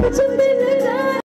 Put some